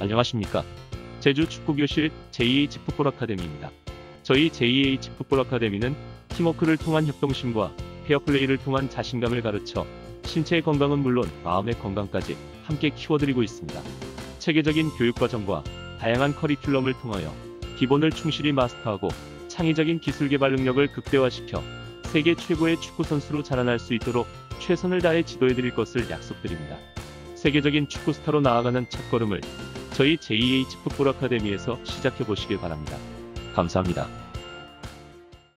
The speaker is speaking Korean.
안녕하십니까. 제주 축구교실 JH 풋볼 아카데미입니다. 저희 JH 풋볼 아카데미는 팀워크를 통한 협동심과 페어플레이를 통한 자신감을 가르쳐 신체의 건강은 물론 마음의 건강까지 함께 키워드리고 있습니다. 체계적인 교육과정과 다양한 커리큘럼을 통하여 기본을 충실히 마스터하고 창의적인 기술 개발 능력을 극대화시켜 세계 최고의 축구 선수로 자라날 수 있도록 최선을 다해 지도해 드릴 것을 약속드립니다. 세계적인 축구 스타로 나아가는 첫걸음을 저희 JH 풋볼 아카데미에서 시작해 보시길 바랍니다. 감사합니다.